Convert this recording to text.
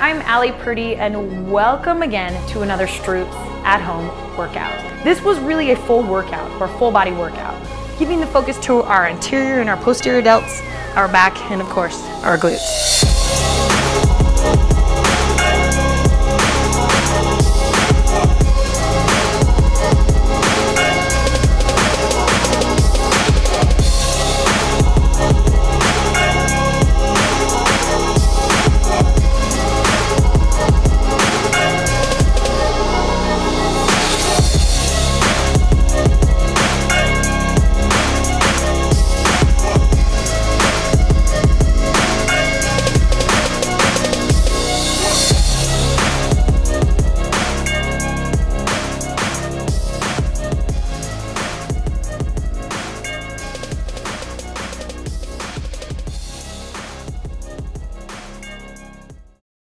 I'm Aly Purdy and welcome again to another Stroops at home workout. This was really a full workout or full body workout, giving the focus to our anterior and our posterior delts, our back, and of course, our glutes.